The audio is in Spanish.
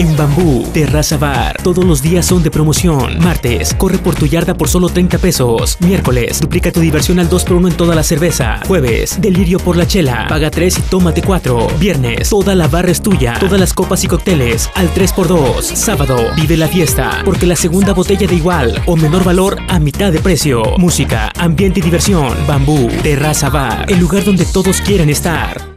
En Bambú, Terraza Bar. Todos los días son de promoción. Martes, corre por tu yarda por solo 30 pesos. Miércoles, duplica tu diversión al 2x1 en toda la cerveza. Jueves, delirio por la chela. Paga 3 y tómate 4. Viernes, toda la barra es tuya. Todas las copas y cócteles al 3x2. Sábado, vive la fiesta. Porque la segunda botella de igual o menor valor a mitad de precio. Música, ambiente y diversión. Bambú, Terraza Bar. El lugar donde todos quieren estar.